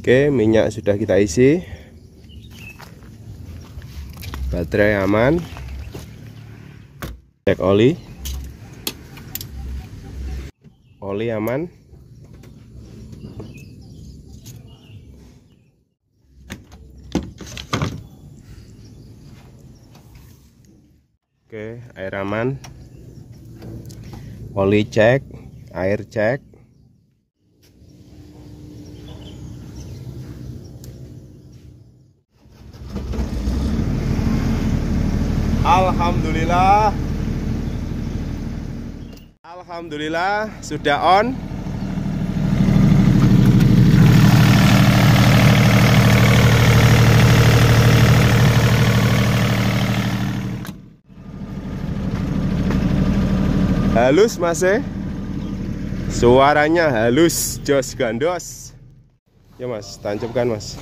Oke minyak sudah kita isi. Baterai aman. Cek oli. Oli aman. Oke air aman. Oli cek air cek Alhamdulillah. Alhamdulillah sudah on. Halus mas eh? Suaranya halus Jos gandos. Ya mas tancapkan mas?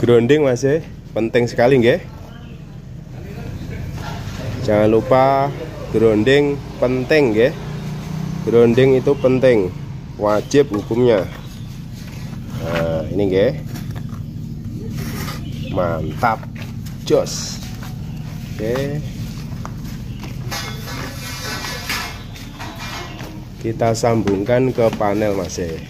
Grounding masih penting sekali nggih. Jangan lupa grounding penting nggih. Grounding itu penting wajib hukumnya. Nah ini nggih. Mantap jos. Oke. Kita sambungkan ke panel masih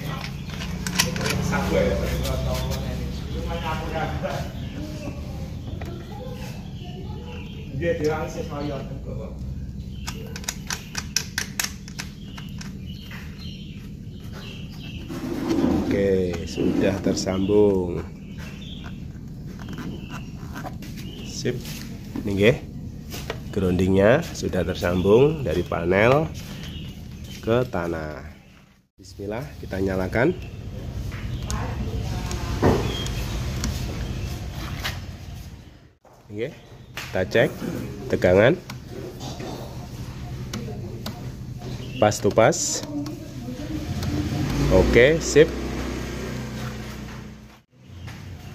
Oke, sudah tersambung. Sip. Ini nggih. Groundingnya sudah tersambung dari panel ke tanah. Bismillah, kita nyalakan. Oke, kita cek. Tegangan. Pas to pas. Oke sip.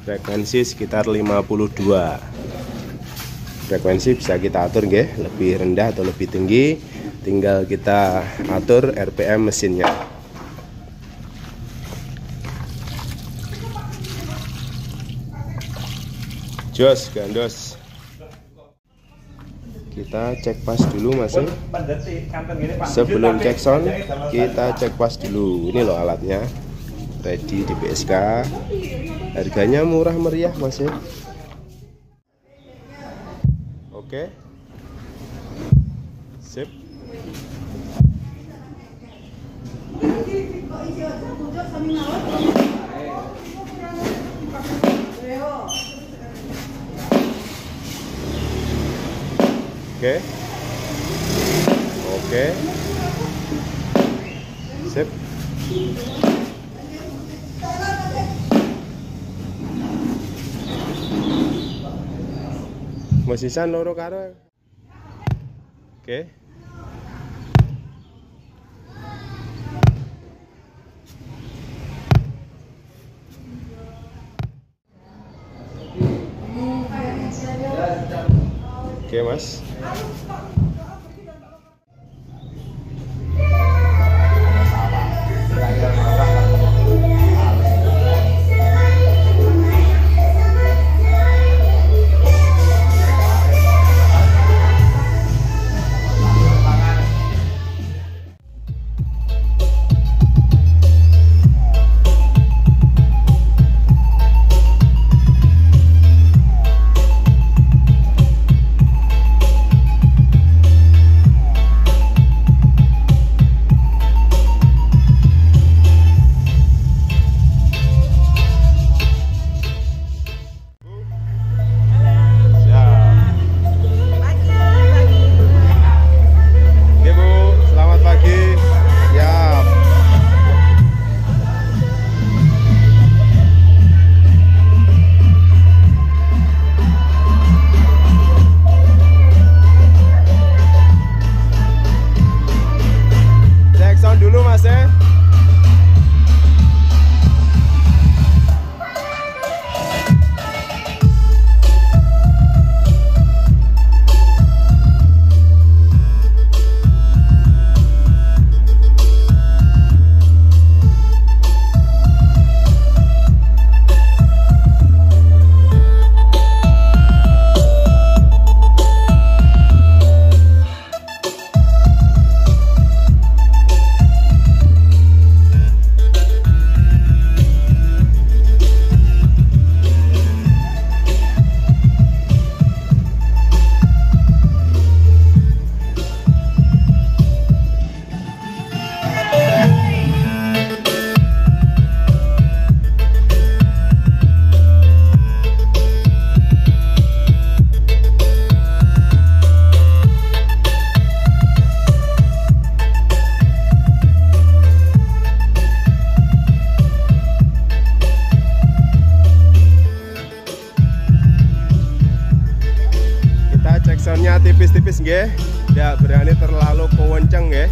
Frekuensi sekitar 52 frekuensi bisa kita atur ya lebih rendah atau lebih tinggi tinggal kita atur RPM mesinnya. Jos gandos kita cek pas dulu masih sebelum cek sound kita cek pas dulu. Ini loh alatnya. Ready di PSK harganya murah meriah masih oke. Sip Oke. Oke. Sip. Mesisan loro karo. Oke. Oke, Mas. Thank you. Tipis-tipis nggih. Tidak berani terlalu kewenceng nggih.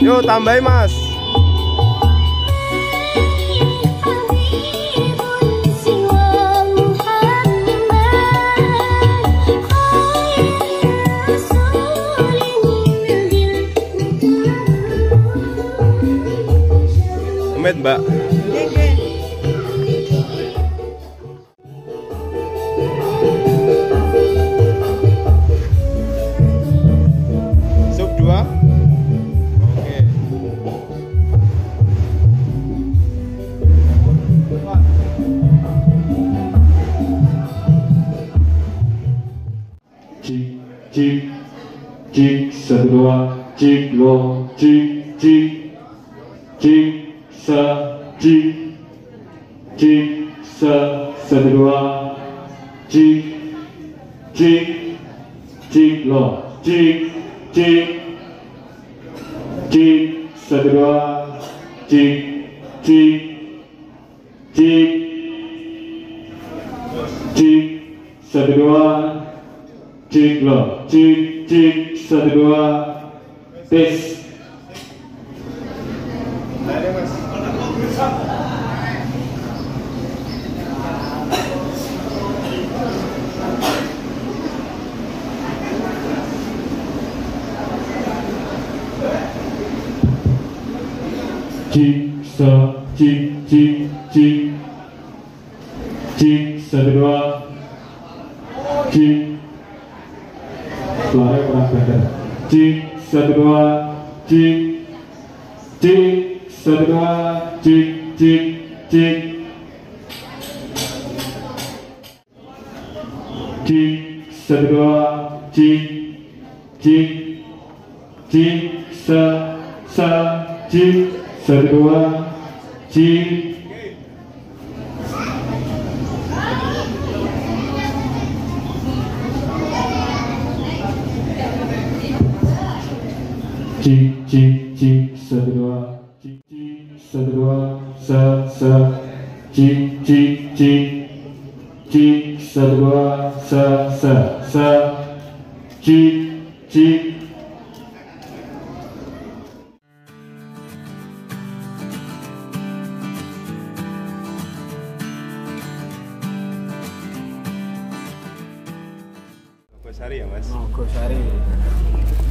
Yuk, tambahin, Mas. Mbak. Cik lo cik cik cik sa cik cik sa satu dua cik cik cik lo cik cik cik satu dua cik cik cik cik satu dua cik lo cik cik satu dua tes Cik, sa, cik, cik, cik Cik, satu dua Cik Suara kurang benar Cik, satu dua cik cik satu dua cik cik cik cik satu dua cik cik cik sa sa cik satu dua cik cik cik cik satu dua cik cik satu dua sa sa. Cik cik cik cik satu dua sa sa sa. Cik cik Gosari ya mas? Oh, Gosari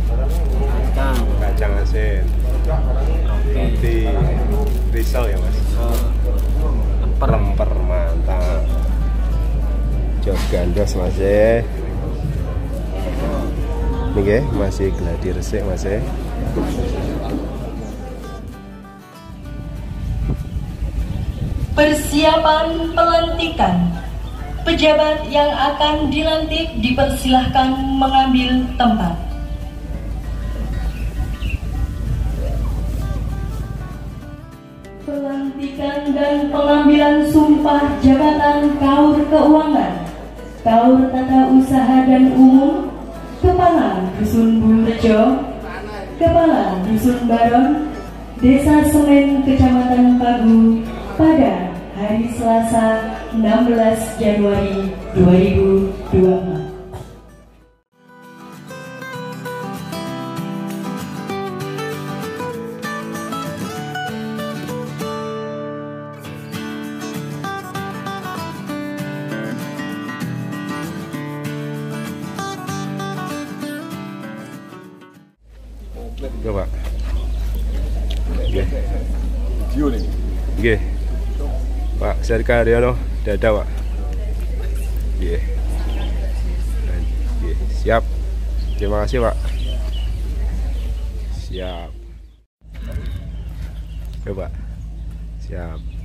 kacang. Kacang asin. Roti. Risol ya mas? Lemper. Lemper mantap. Jog gandos mas ya. Ini masih gladi resik mas ya. Persiapan pelantikan. Pejabat yang akan dilantik dipersilahkan mengambil tempat pelantikan dan pengambilan sumpah jabatan Kaur Keuangan, Kaur Tata Usaha dan Umum, Kepala Dusun Bulurejo, Kepala Dusun Baron, Desa Semen Kecamatan Pagu pada hari Selasa 16 Januari 2024. Oke, Pak. Serka Haryono, dadah, Pak. Siap. Terima kasih, Pak. Siap. Pak. Siap.